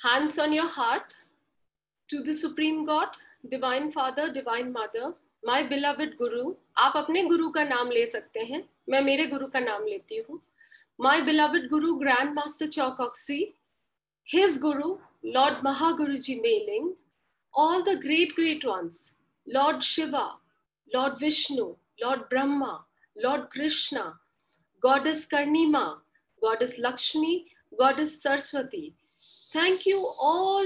Hands on your heart to the Supreme God, Divine Father, Divine Mother, my beloved Guru. आप अपने गुरु का नाम ले सकते हैं मैं मेरे गुरु का नाम लेती हूँ My beloved Guru, Grand Master Chowkoxi, his Guru, Lord Mahaguruji Mailing, all the great, great ones, Lord Shiva, Lord Vishnu, Lord Brahma, Lord Krishna, Goddess Karnima, Goddess Lakshmi, Goddess Saraswati. Thank you all,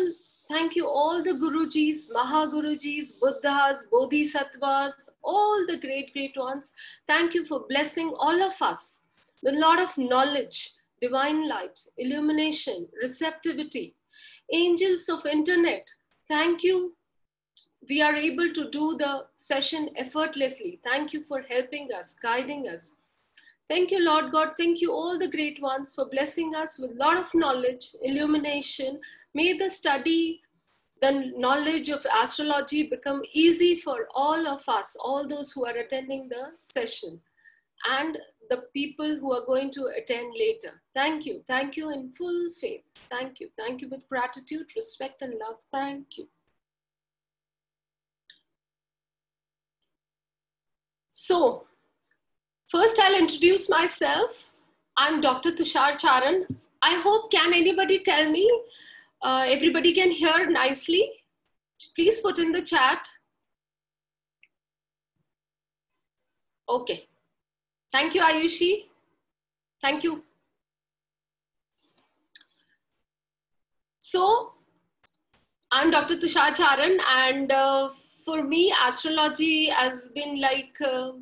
thank you all the Gurujis, Mahagurujis, Buddhas, Bodhisattvas, all the great, great ones. Thank you for blessing all of us with a lot of knowledge, divine light, illumination, receptivity. Angels of internet, thank you. We are able to do the session effortlessly. Thank you for helping us, guiding us. Thank you, Lord God. Thank you, all the great ones, for blessing us with a lot of knowledge, illumination. May the study, the knowledge of astrology become easy for all of us, all those who are attending the session, and the people who are going to attend later. Thank you. Thank you in full faith. Thank you. Thank you with gratitude, respect, and love. Thank you. So, first I'll introduce myself. I'm Dr. Tushar Charan. I hope, can anybody tell me? Uh, everybody can hear nicely. Please put in the chat. Okay. Thank you, Ayushi. Thank you. So, I'm Dr. Tushar Charan, and uh, for me, astrology has been like uh,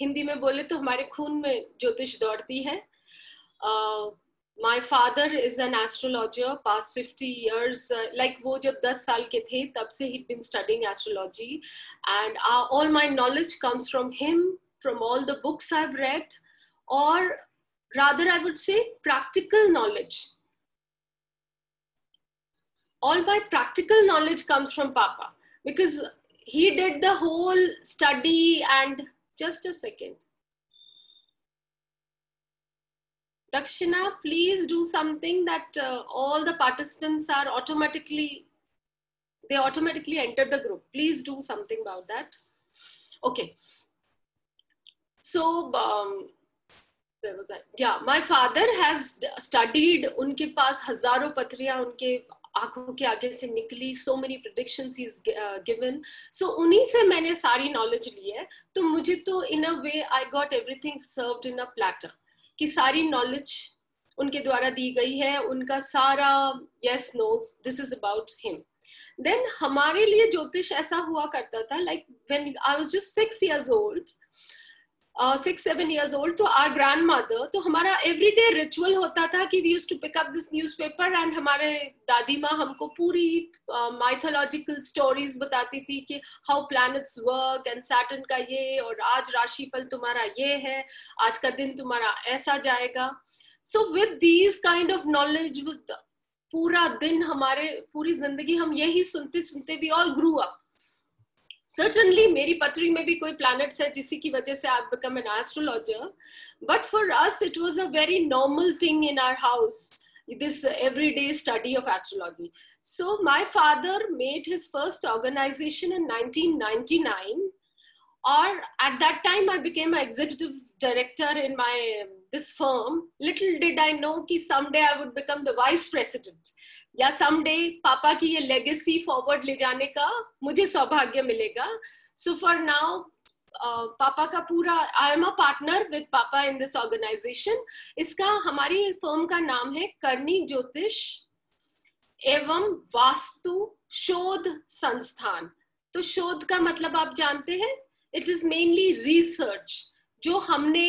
Hindi में बोले तो हमारे खून में ज्योतिष दौड़ती है। My father is an astrologer past 50 years like वो जब 10 साल के थे, तब से ही been studying astrology and all my knowledge comes from him from all the books I read और rather i would say practical knowledge. All my practical knowledge comes from papa, because he did the whole study and just a second. Dakshina, please do something that uh, all the participants are automatically, they automatically enter the group. Please do something about that. Okay. So, um, where was I? Yeah, my father has studied, unke paas hazaro patriya unke आँखों के आगे से निकली so many predictions he is given so उन्हीं से मैंने सारी knowledge ली है। तो मुझे तो in a way I got everything served in a platter कि सारी नॉलेज उनके द्वारा दी गई है। उनका सारा yes knows this is about him then हमारे लिए ज्योतिष ऐसा हुआ करता था like when I was just six years old six seven years old तो आर ग्रैंड मदर तो हमारा एवरी डे रिचुअल होता था कि we use to pick up this newspaper and हमारे दादी माँ हमको पूरी माइथोलॉजिकल uh, स्टोरीज बताती थी कि how planets work and Saturn का ये और आज राशिफल तुम्हारा ये है आज का दिन तुम्हारा ऐसा जाएगा। So with these kind of knowledge पूरा दिन हमारे पूरी ज़िंदगी हम यही सुनते सुनते we all grew up certainly meri patri may be koi planets hai jisi ki wajah se i've become an astrologer but for us it was a very normal thing in our house this everyday study of astrology. So my father made his first organization in 1999, or at that time I became an executive director in my this firm. Little did I know that someday I would become the vice president. या someday पापा की ये legacy forward ले जाने का मुझे सौभाग्य मिलेगा। सो फॉर नाउ पापा का पूरा I am a partner with पापा इन दिस ऑर्गेनाइजेशन इसका हमारी फर्म का नाम है करनी ज्योतिष एवं वास्तु शोध संस्थान। तो शोध का मतलब आप जानते हैं इट इज़ मेनली रिसर्च जो हमने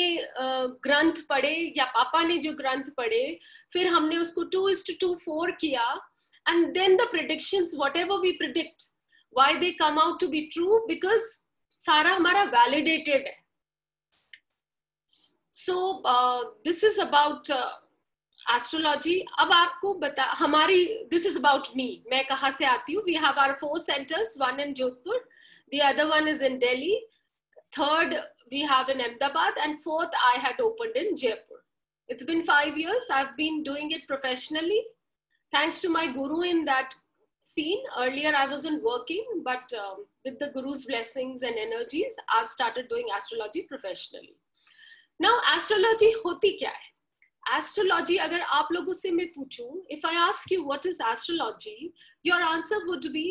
ग्रंथ पढ़े या पापा ने जो ग्रंथ पढ़े, फिर हमने उसको two is two two four किया and then the prediction whatever we predict why they come out to be true because सारा हमारा वैलिडेटेड है। So this is about astrology अब आपको बता, हमारी दिस इज़ अबाउट मी मैं कहाँ से आती हूँ? We have our four centres one in Jodhpur the other one is in Delhi third we have in Ahmedabad, and fourth I had opened in Jaipur. It's been five years. I've been doing it professionally. thanks to my guru in that scene earlier i wasn't working but um, with the guru's blessings and energies i've started doing astrology professionally now astrology hoti kya hai astrology agar aap logo se मैं पूछूं if i ask you what is astrology your answer would be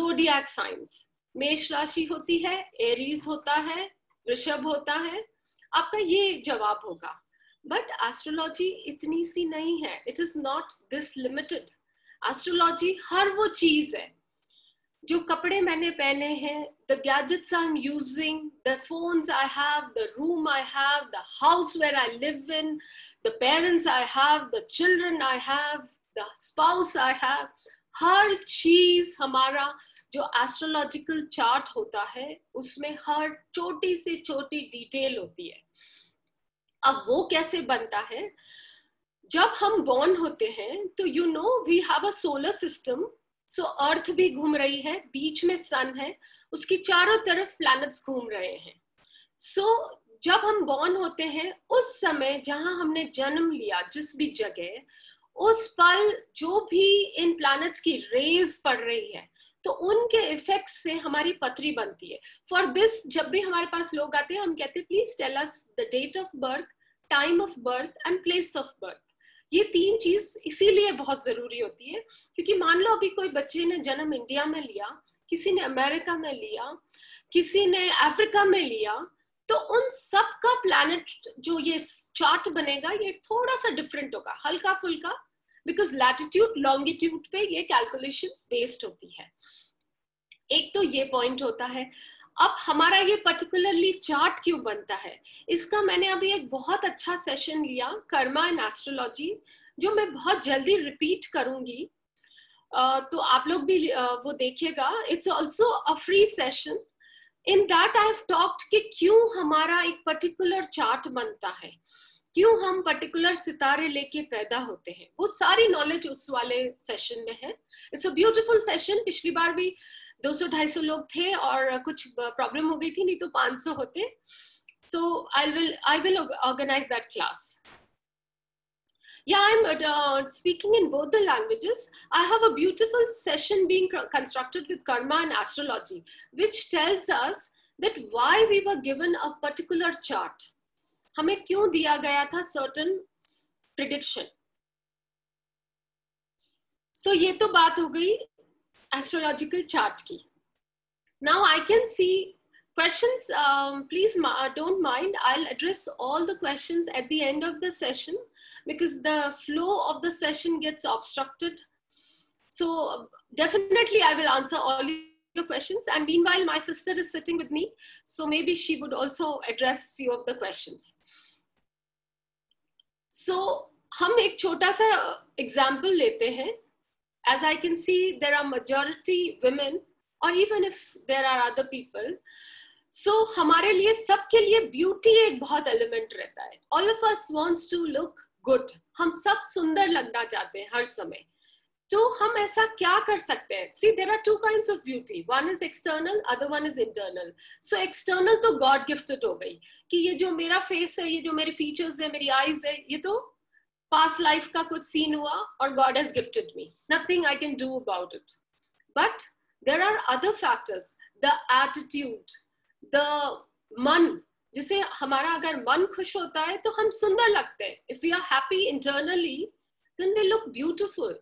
zodiac signs मेष राशि होती है Aries होता है वृषभ होता है, आपका ये जवाब होगा। बट एस्ट्रोलॉजी इतनी सी नहीं है। It is not this limited astrology हर वो चीज़ है, जो कपड़े मैंने पहने हैं the gadgets I am using the phones I have the room I have the house where I live in the parents I have the children I have the spouse I have हर चीज़ हमारा जो astrological chart होता है उसमें हर छोटी से छोटी detail होती है। अब वो कैसे बनता है? जब हम बॉर्न होते हैं तो you know we have a solar system so Earth भी घूम रही है बीच में सन है उसकी चारों तरफ़ प्लैनेट्स घूम रहे हैं। सो so, जब हम बॉर्न होते हैं उस समय जहाँ हमने जन्म लिया जिस भी जगह उस पल जो भी इन प्लैनेट्स की रेज पड़ रही है तो उनके इफ़ेक्ट से हमारी पथरी बनती है। फॉर दिस जब भी हमारे पास लोग आते हैं, हम कहते हैं please tell us the date of birth time of birth and place of birth ये तीन चीज़ इसीलिए बहुत ज़रूरी होती है, क्योंकि मान लो अभी कोई बच्चे ने जन्म इंडिया में लिया, किसी ने अमेरिका में लिया, किसी ने अफ्रीका में लिया तो उन सब का प्लैनेट जो ये चार्ट बनेगा, ये थोड़ा सा डिफरेंट होगा हल्का फुल्का बिकॉज़ लैटिट्यूड लॉन्गिट्यूड पे ये कैलकुलेशन बेस्ड होती है। एक तो ये पॉइंट होता है, अब हमारा ये पर्टिकुलरली चार्ट क्यों बनता है? इसका मैंने अभी एक बहुत अच्छा सेशन लिया कर्मा एंड एस्ट्रोलॉजी जो मैं बहुत जल्दी रिपीट करूँगी। तो आप लोग भी वो देखिएगा। It's also a free session in that I have talked कि क्यों हमारा एक पर्टिकुलर चार्ट बनता है। क्यों हम पर्टिकुलर सितारे लेके पैदा होते हैं वो सारी नॉलेज उस वाले सेशन में है इट्स अ ब्यूटिफुल सेशन पिछली बार भी 200-250 लोग थे और कुछ प्रॉब्लम हो गई थी नहीं तो 500 होते so i will i will organize that class yeah i'm uh, speaking in both the languages i have a beautiful session being constructed with karma and astrology which tells us that why we were given a particular chart हमें क्यों दिया गया था certain prediction सो ये तो बात हो गई एस्ट्रोलॉजिकल चार्ट की now I can see questions um, please don't mind i'll address all the questions at the end of the session because the flow of the session gets obstructed so definitely i will answer all your questions and meanwhile my sister is sitting with me so maybe she would also address few of the questions so हम एक छोटा सा example लेते हैं as I can see, there are majority women, or even if there are other people. So हमारे लिए सबके लिए ब्यूटी एक बहुत एलिमेंट रहता है all of us wants to look good हम सब सुंदर लगना चाहते हैं हर समय तो हम ऐसा क्या कर सकते हैं? See there are two kind of beauty one is external other one is internal so external तो गॉड गिफ्टेड हो गई कि ये जो मेरा फेस है ये जो मेरे फीचर्स है मेरी आईज है ये तो पास लाइफ का कुछ सीन हुआ और God has gifted me nothing I can do about it but there are other factors The attitude, the मन जिसे हमारा अगर मन खुश होता है तो हम सुंदर लगते हैं। If we are happy internally then we look beautiful.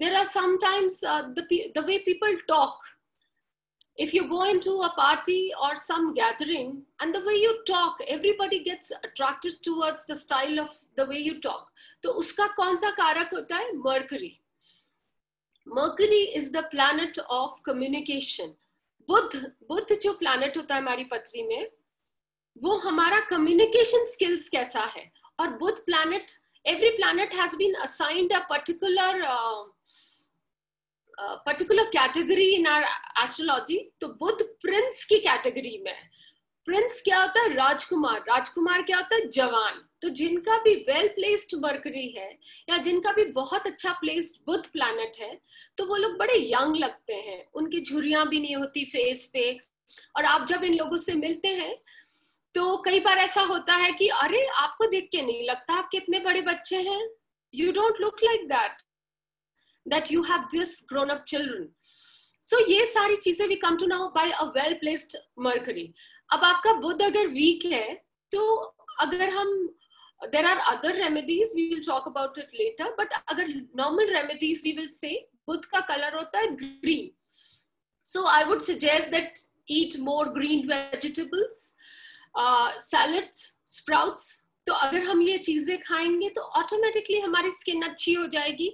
There are sometimes uh, the the way people talk if you go into a party or some gathering and the way you talk everybody gets attracted towards the style of the way you talk तो उसका कौन सा कारक होता है mercury mercury is the planet of communication Buddha Buddha जो planet होता है हमारी पथरी में वो हमारा communication skills कैसा है और Budh planet every planet has been assigned a particular uh, particular category in our astrology तो बुद्ध प्रिंस की कैटेगरी में प्रिंस क्या होता है? राजकुमार। राजकुमार क्या होता है? जवान। तो जिनका भी वेल प्लेस्ड मर्करी है या जिनका भी बहुत अच्छा प्लेस्ड बुद्ध प्लैनेट है तो वो लोग बड़े यंग लगते हैं। उनकी झुरियाँ भी नहीं होती फेस पे। और आप जब इन लोगों से मिलते हैं तो कई बार ऐसा होता है कि, अरे, आपको देख के नहीं लगता आप कितने बड़े बच्चे हैं? You don't look like that that you have this grown up children so ये सारी चीज़ें we come to now by a well placed Mercury अब आपका बुद्ध अगर वीक है तो अगर हम there are other remedies we will talk about it later but अगर normal remedies we will say Budh का कलर होता है green so I would suggest that eat more green vegetables salads, sprouts तो अगर हम ये चीज़ें खाएँगे तो ऑटोमेटिकली हमारी स्किन अच्छी हो जाएगी।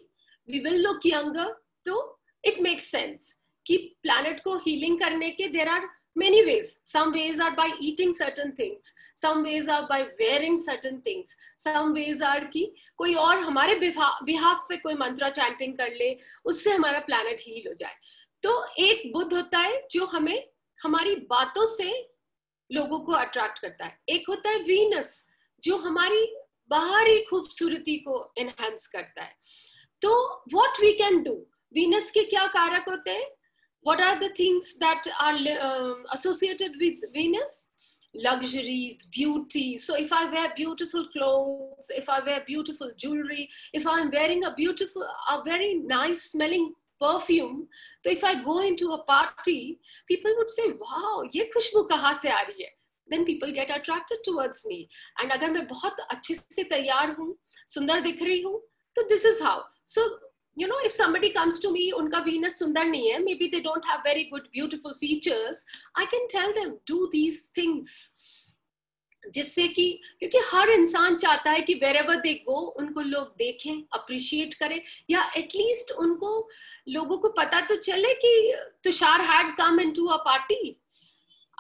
वी विल लुक यंगर तो इट मेक्स सेंस कि प्लैनेट को हीलिंग करने के there are many ways. Some ways are by eating certain things. Some ways are by wearing certain things. Some ways are कि कोई और हमारे बिहाफ पे कोई मंत्रा चैंटिंग कर ले, उससे हमारा प्लैनेट हील हो जाए। तो एक बुद्ध होता है जो हमें, हमारी बातों से लोगों को अट्रैक्ट करता है एक होता है वीनस जो हमारी बाहरी खूबसूरती को एनहेंस करता है तो what we can do Venus के क्या कारक होते हैं what are the things that are um, associated with luxuries beauty so if i wear beautiful clothes if i wear beautiful jewelry if i'm wearing a beautiful a very nice smelling perfume so if i go into a party people would say wow ye khushbu kahan se aa rahi hai then people get attracted towards me and agar main bahut अच्छे से तैयार हूँ सुंदर दिख रही हूँ तो this is how so you know if somebody comes to me unka venus sundar nahi hai maybe they don't have very good beautiful features i can tell them do these things जिससे कि, क्योंकि हर इंसान चाहता है कि where ever they गो उनको लोग देखें अप्रिशिएट करें, या एटलीस्ट उनको, लोगों को पता तो चले कि Tushar had come in to a party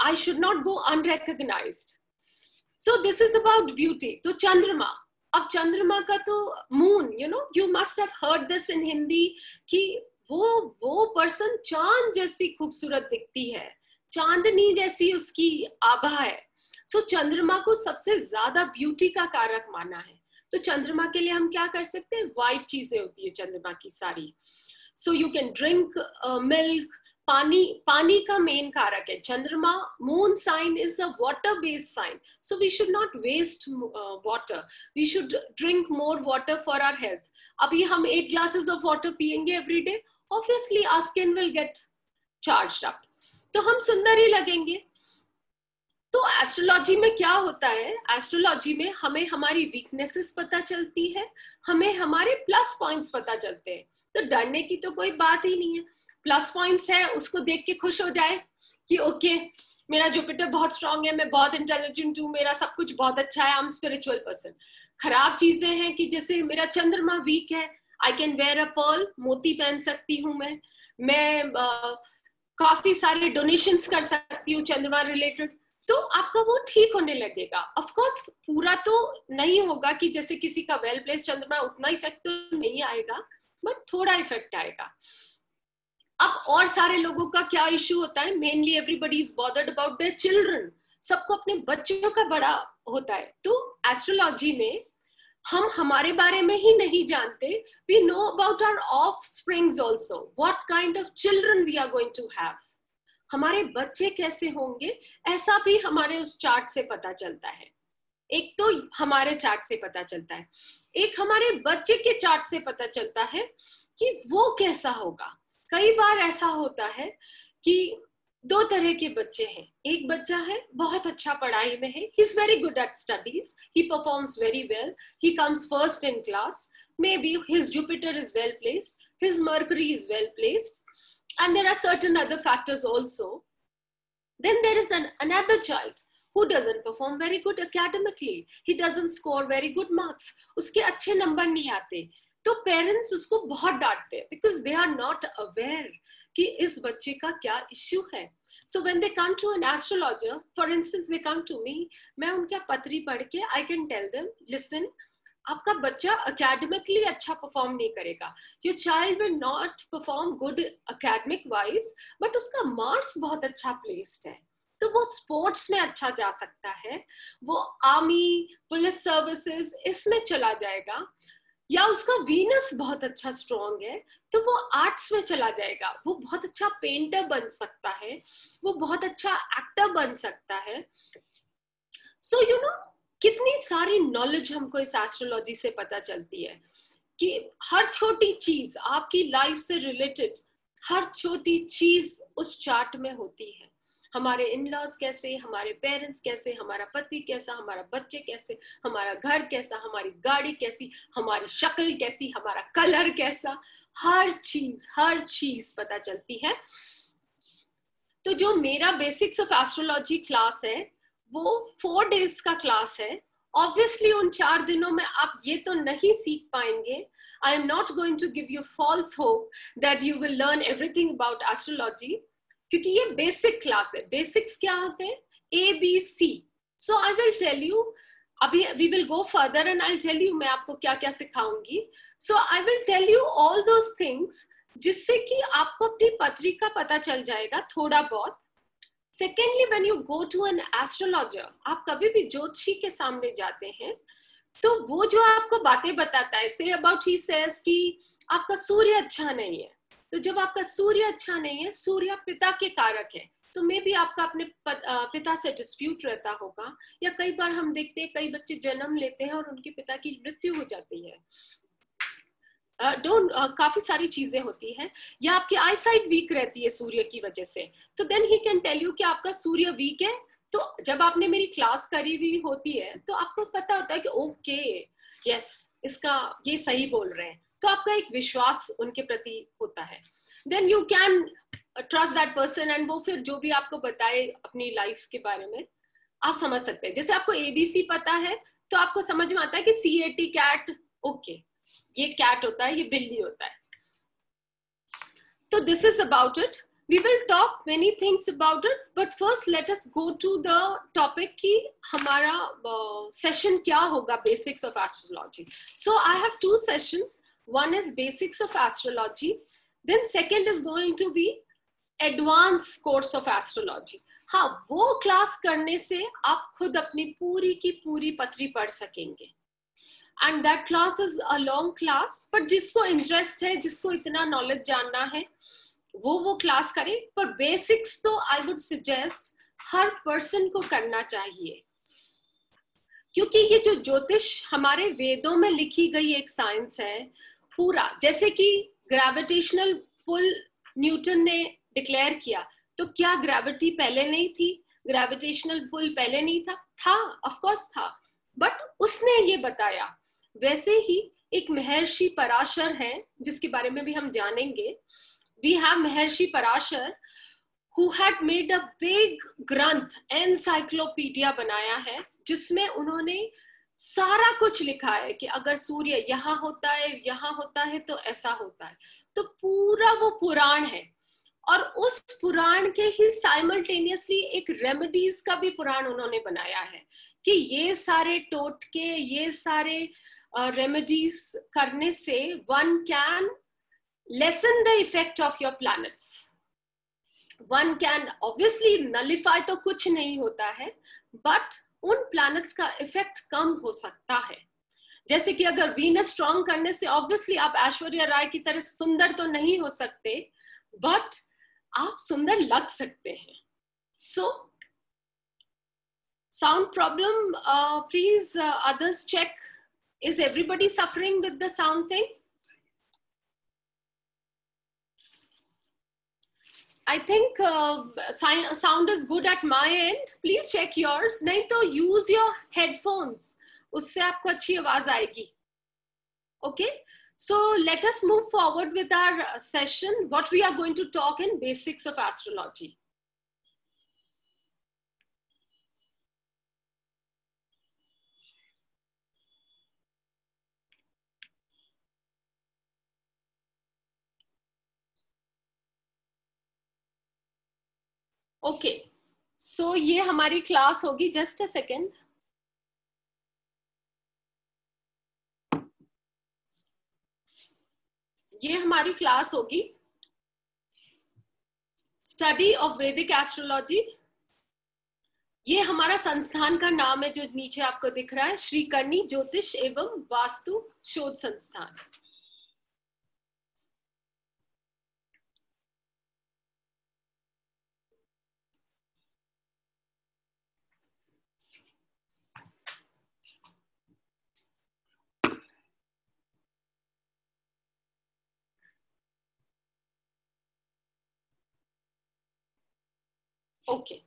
I should not go unrecognised so this is about beauty तो चंद्रमा. अब चंद्रमा का तो moon you know you must have heard this in Hindi कि वो वो पर्सन चाँद जैसी खूबसूरत दिखती है. चांदनी जैसी उसकी आभा है. सो so, चंद्रमा को सबसे ज़्यादा ब्यूटी का कारक माना है। तो चंद्रमा के लिए हम क्या कर सकते हैं? व्हाइट चीज़ें होती है चंद्रमा की सारी। So you can drink milk पानी पानी का मेन कारक है। चंद्रमा moon sign is a water based sign so we should not waste water we should drink more water for our health अभी हम एट ग्लासेस ऑफ़ वाटर पियेंगे every day obviously our skin will get charge up तो हम सुंदर ही लगेंगे। तो astrology में क्या होता है? एस्ट्रोलॉजी में हमें हमारी वीकनेसेस पता चलती है हमें हमारे प्लस पॉइंट्स पता चलते हैं। तो डरने की तो कोई बात ही नहीं है। प्लस पॉइंट्स है उसको देख के खुश हो जाए कि ओके मेरा जुपिटर बहुत स्ट्रांग है मैं बहुत इंटेलिजेंट हूँ मेरा सब कुछ बहुत अच्छा है आई एम स्पिरिचुअल पर्सन खराब चीज़ें हैं कि जैसे मेरा चंद्रमा वीक है I can wear a pearl मोती पहन सकती हूँ मैं। मैं uh, काफ़ी सारे डोनेशंस कर सकती हूँ चंद्रमा रिलेटेड तो आपका वो ठीक होने लगेगा। ऑफ़ कोर्स पूरा तो नहीं होगा कि जैसे किसी का वेल प्लेस चंद्रमा उतना इफ़ेक्ट तो नहीं आएगा बट थोड़ा इफ़ेक्ट आएगा। अब और सारे लोगों का क्या इश्यू होता है? Mainly everybody is bothered about their children सबको अपने बच्चों का बड़ा होता है। तो एस्ट्रोलॉजी में हम हमारे बारे में ही नहीं जानते। We know about our offsprings also what kind of children we are going to have हमारे बच्चे कैसे होंगे, ऐसा भी हमारे उस चार्ट से पता चलता है। एक तो हमारे चार्ट से पता चलता है। एक हमारे बच्चे के चार्ट से पता चलता है कि वो कैसा होगा। कई बार ऐसा होता है कि दो तरह के बच्चे हैं। एक बच्चा है, बहुत अच्छा पढ़ाई में है। He is very good at studies he performs very well he comes first in class maybe his Jupiter is well placed his Mercury is well placed and there are certain other factors also then there is an another child who doesn't perform very good academically he doesn't score very good marks uske अच्छे number नहीं आते तो parents उसको बहुत डांटते हैं because they are not aware कि इस बच्चे का क्या इश्यू है so when they come to an astrologer for instance they come to me मैं उनका पत्री पढ़ के I can tell them listen आपका बच्चा अकेडमिकली अच्छा परफॉर्म नहीं करेगा। Your child will not perform good academic wise but उसका मार्क्स बहुत अच्छा प्लेस्ड है। तो वो स्पोर्ट्स में अच्छा जा सकता है। वो आर्मी पुलिस सर्विसेज़ इसमें चला जाएगा। या उसका वीनस बहुत अच्छा स्ट्रॉन्ग है तो वो आर्ट्स में चला जाएगा। वो बहुत अच्छा पेंटर बन सकता है। वो बहुत अच्छा एक्टर बन सकता है। सो यू नो कितनी सारी नॉलेज हमको इस एस्ट्रोलॉजी से पता चलती है कि हर छोटी चीज़ आपकी लाइफ से रिलेटेड हर छोटी चीज़ उस चार्ट में होती है। हमारे इन लॉज कैसे, हमारे पेरेंट्स कैसे, हमारा पति कैसा, हमारा बच्चे कैसे, हमारा घर कैसा, हमारी गाड़ी कैसी, हमारी शक्ल कैसी, हमारा कलर कैसा, हर चीज़ हर चीज़ पता चलती है। तो जो मेरा बेसिक्स ऑफ़ एस्ट्रोलॉजी क्लास है वो फोर डेज़ का क्लास है। ऑब्वियसली उन चार दिनों में आप ये तो नहीं सीख पाएँगे। I am not going to give you false hope that you will learn everything about astrology क्योंकि ये बेसिक क्लास है। बेसिक्स क्या होते हैं? A B C so I will tell you अभी we will go further and I tell you मैं आपको क्या क्या सिखाऊँगी। So I will tell you all those things जिससे कि आपको अपनी पत्री का पता चल जाएगा थोड़ा बहुत। Secondly when you go to an astrologer आप कभी भी ज्योतिषी के सामने जाते हैं तो वो जो आपको बातें बताता है से अबाउट ही सेज कि आपका सूर्य अच्छा नहीं है। तो जब आपका सूर्य अच्छा नहीं है, सूर्य पिता के कारक है तो मे भी आपका अपने पिता से डिस्प्यूट रहता होगा, या कई बार हम देखते हैं, कई बच्चे जन्म लेते हैं और उनके पिता की मृत्यु हो जाती है। डोंट uh, uh, काफ़ी सारी चीज़ें होती हैं। या आपकी आई साइड वीक रहती है सूर्य की वजह से। तो then he can tell you कि आपका सूर्य वीक है। तो जब आपने मेरी क्लास करी हुई होती है तो आपको पता होता है कि ओके okay, यस इसका ये सही बोल रहे हैं। तो आपका एक विश्वास उनके प्रति होता है। Then you can trust that person and वो फिर जो भी आपको बताए अपनी लाइफ के बारे में आप समझ सकते हैं। जैसे आपको एबीसी पता है तो आपको समझ में आता है कि C A T cat okay ये कैट होता है ये बिल्ली होता है। तो this is about it we will talk many things about it but first let us go to the topic की हमारा सेशन uh, क्या होगा basics of astrology so I have two sessions one is basics of astrology then second is going to be advance course of astrology हाँ वो class करने से आप खुद अपनी पूरी की पूरी पथरी पढ़ सकेंगे। And that class is a long class but जिसको इंटरेस्ट है, जिसको इतना नॉलेज जानना है, वो वो क्लास करे। पर बेसिक्स तो आई वुड सजेस्ट हर पर्सन को करना चाहिए। क्योंकि ये जो ज्योतिष हमारे वेदों में लिखी गई एक साइंस है, पूरा, जैसे कि ग्रेविटेशनल पुल न्यूटन ने डिक्लेयर किया तो क्या ग्रेविटी पहले नहीं थी? ग्रेविटेशनल पुल पहले नहीं था? था ऑफ़ कोर्स था। बट उसने ये बताया वैसे ही एक महर्षि पराशर है, जिसके बारे में भी हम जानेंगे। We have Maharshi Parashar who had made a big granth encyclopedia बनाया है, जिसमें उन्होंने सारा कुछ लिखा है कि अगर सूर्य यहाँ होता है, यहाँ होता है तो ऐसा होता है। तो पूरा वो पुराण है। और उस पुराण के ही साइमल्टेनियसली एक रेमेडीज का भी पुराण उन्होंने बनाया है कि ये सारे टोटके, ये सारे रेमेडीज करने से one can lessen the effect of your planets one can obviously nullify तो कुछ नहीं होता है बट उन प्लैनेट्स का इफ़ेक्ट कम हो सकता है। जैसे कि अगर वीनस स्ट्रॉन्ग करने से ऑब्वियसली आप ऐश्वर्या राय की तरह सुंदर तो नहीं हो सकते बट आप सुंदर लग सकते हैं। So sound problem please others check Is everybody suffering with the sound thing? I think uh, sound is good at my end. Please check yours. नहीं तो use your headphones. उससे आपको अच्छी आवाज आएगी. Okay. So let us move forward with our session. What we are going to talk in basics of astrology. Okay so ये हमारी class होगी जस्ट अ सेकेंड ये हमारी क्लास होगी. स्टडी ऑफ़ वैदिक एस्ट्रोलॉजी ये हमारा संस्थान का नाम है जो नीचे आपको दिख रहा है श्री करनी ज्योतिष एवं vastu Shodh Sansthan. Okay.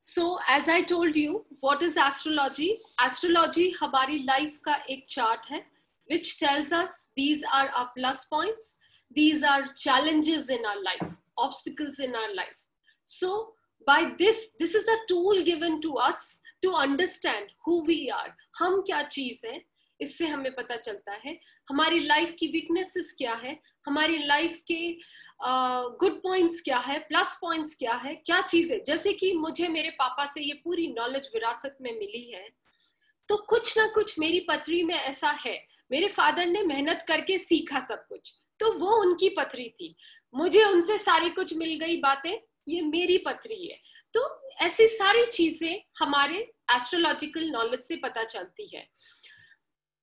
So as I told you, what is astrology? Astrology हमारी life का एक chart है, which tells us these are our plus points, these are challenges in our life, obstacles in our life. So by this, this is a tool given to us to understand who we are. हम क्या चीज़ है इससे हमें पता चलता है हमारी लाइफ की वीकनेसेस क्या है हमारी लाइफ के गुड uh, पॉइंट्स क्या है प्लस पॉइंट्स क्या है क्या चीज़ें? जैसे कि मुझे मेरे पापा से ये पूरी नॉलेज विरासत में मिली है तो कुछ ना कुछ मेरी पथरी में ऐसा है। मेरे फादर ने मेहनत करके सीखा सब कुछ तो वो उनकी पथरी थी। मुझे उनसे सारी कुछ मिल गई बातें ये मेरी पथरी है। तो ऐसी सारी चीज़ें हमारे एस्ट्रोलॉजिकल नॉलेज से पता चलती है।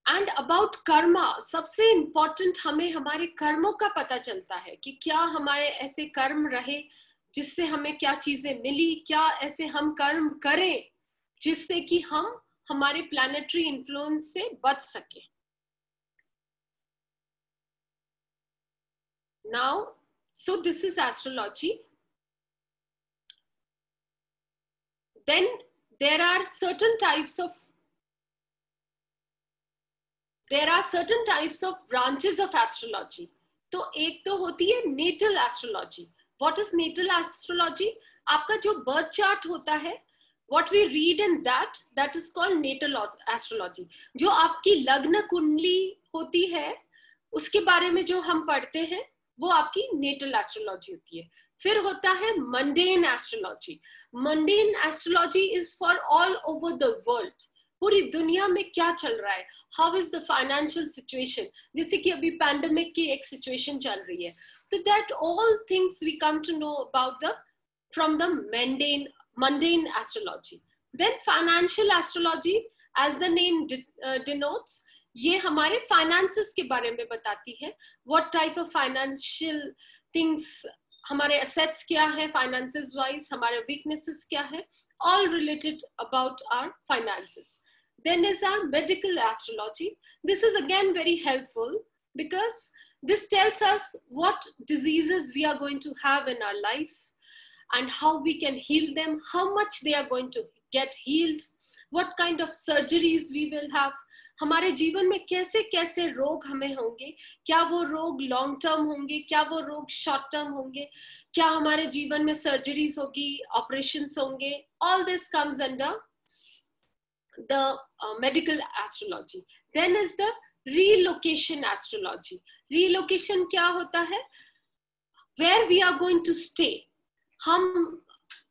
एंड अबाउट कर्मा सबसे इंपॉर्टेंट हमें हमारे कर्मों का पता चलता है कि क्या हमारे ऐसे कर्म रहे जिससे हमें क्या चीज़ें मिली, क्या ऐसे हम कर्म करें जिससे कि हम हमारे प्लानिटरी इन्फ्लुएंस से बच सके। Now so this is astrology then there are certain types of there are certain types of branches of astrology. तो एक तो होती है natal astrology what is natal astrology आपका जो बर्थ चार्ट होता है, what we read in that that is called natal astrology. जो आपकी लग्न कुंडली होती है, उसके बारे में जो हम पढ़ते हैं, वो आपकी नेटल एस्ट्रोलॉजी होती है। फिर होता है mundane astrology mundane astrology is for all over the world पूरी दुनिया में क्या चल रहा है? How is the financial situation जैसे कि अभी पैंडमिक की एक सिचुएशन चल रही है। तो that all things we come to know about the from the mundane mundane astrology then financial astrology as the name denotes ये हमारे फाइनेंसेस के बारे में बताती है। What type of financial things हमारे असेट्स क्या है फाइनेंसेस वाइज हमारे वीकनेसेस क्या है all related about our finances then is our medical astrology this is again very helpful because this tells us what diseases we are going to have in our life and how we can heal them how much they are going to get healed what kind of surgeries we will have हमारे जीवन में कैसे कैसे रोग हमें होंगे क्या वो रोग लॉन्ग टर्म होंगे क्या वो रोग शॉर्ट टर्म होंगे क्या हमारे जीवन में सर्जरीज होगी ऑपरेशन होंगे all this comes under the medical astrology then is the relocation astrology relocation क्या होता है? Where we are going to stay हम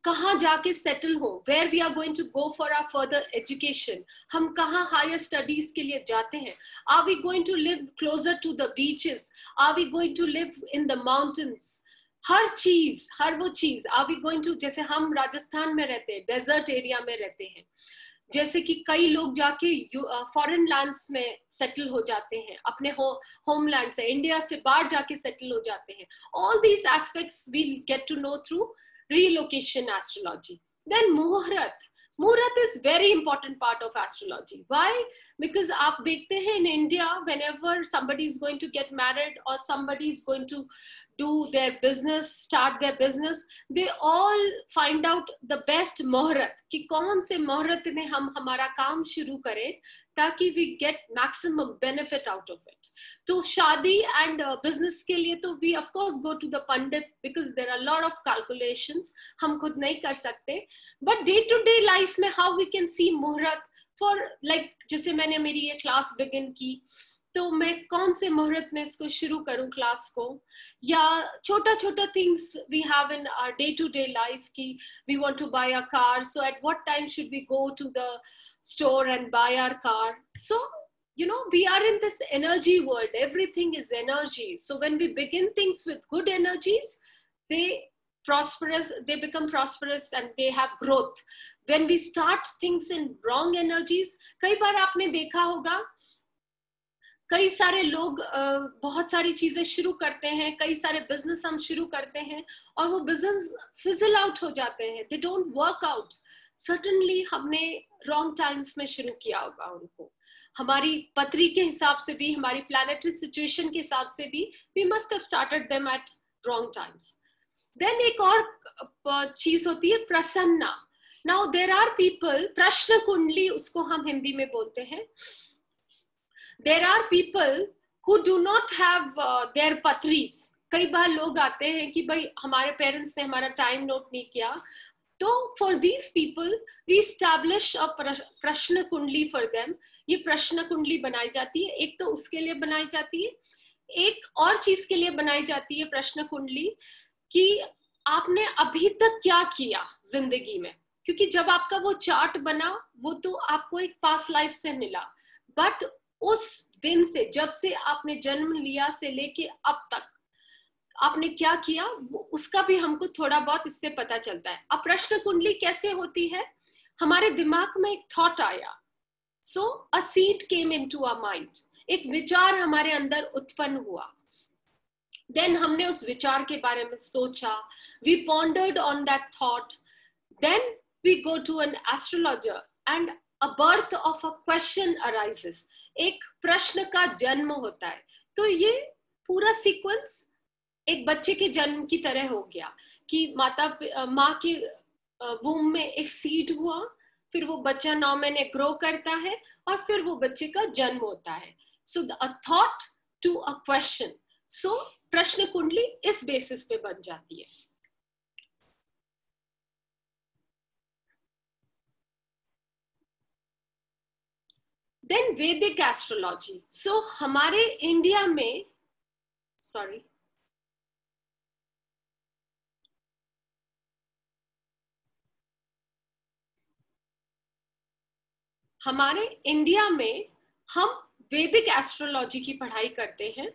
कहाँ जाके सेटल हो? Where we are going to go for our further education हम कहाँ हायर स्टडीज़ के लिए जाते हैं? Are we going to live closer to the beaches are we going to live in the mountains हर चीज़, हर वो चीज़ आर वी गोइंग टू जैसे हम राजस्थान में रहते हैं डेजर्ट एरिया में रहते हैं जैसे कि कई लोग जाके फॉरेन लैंड्स में सेटल हो जाते हैं, अपने हो होमलैंड से इंडिया से बाहर जाके सेटल हो जाते हैं all these aspects we get to know through relocation astrology then Muhurat. Murat is very important part of astrology. Why? Because aap dekhte hain in India, whenever somebody is going to get married or somebody is going to do their business, start their business, they all find out the best Murat. Ki kaun se Murat mein hum hamara kaam shuru kare, taki we get maximum benefit out of it. तो शादी and business के लिए तो we of course go to the pandit because there are lot of calculations हम खुद नहीं कर सकते। But day to day life में how we can see muhurat for like जैसे मैंने मेरी ये क्लास बिगिन की तो मैं कौन से मुहूर्त में इसको शुरू करूँ क्लास को? या छोटा छोटा things we have in our day to day life की we want to buy a car so at what time should we go to the store and buy our car so you know we are in this energy world everything is energy so when we begin things with good energies they prosperous they become prosperous and they have growth when we start things in wrong energies kai bar aapne dekha hoga कई सारे लोग बहुत सारी चीज़ें शुरू करते हैं कई सारे बिज़नेस हम शुरू करते हैं और वो बिज़नेस फिजल आउट हो जाते हैं they don't work out certainly हमने रॉन्ग टाइम्स में शुरू किया होगा उनको हमारी पत्री के हिसाब से भी, हमारी प्लानिटरी सिचुएशन के हिसाब से भी we must have started them at wrong times then एक और चीज़ होती है, Prasanna. Now there are people prashna kundli उसको हम हिंदी में बोलते हैं। There are people who do not have their पथरीज कई बार लोग आते हैं कि भाई, हमारे पेरेंट्स ने हमारा टाइम नोट नहीं किया। तो for these people we establish a prashna kundli for them ये प्रश्न कुंडली बनाई जाती है। एक तो उसके लिए बनाई जाती है। एक और चीज़ के लिए बनाई जाती है प्रश्न कुंडली कि आपने अभी तक क्या किया ज़िंदगी में? क्योंकि जब आपका वो चार्ट बना, वो तो आपको एक पास लाइफ से मिला। बट उस दिन से, जब से आपने जन्म लिया से लेके अब तक आपने क्या किया? उसका भी हमको थोड़ा बहुत इससे पता चलता है। अब प्रश्न कुंडली कैसे होती है? हमारे दिमाग में एक थॉट आया। So a seed came into mind एक विचार हमारे अंदर उत्पन्न हुआ। देन हमने उस विचार के बारे में सोचा। We pondered on that thought then we go to an astrologer and a birth of a question arises एक प्रश्न का जन्म होता है। तो ये पूरा सीक्वेंस एक बच्चे के जन्म की तरह हो गया कि माता, माँ के वूम में एक सीड हुआ, फिर वो बच्चा नौ महीने ग्रो करता है और फिर वो बच्चे का जन्म होता है। So a thought to a question so prashna kundli इस बेसिस पे बन जाती है। देन वैदिक एस्ट्रोलॉजी सो हमारे इंडिया में सॉरी हमारे इंडिया में हम वैदिक एस्ट्रोलॉजी की पढ़ाई करते हैं।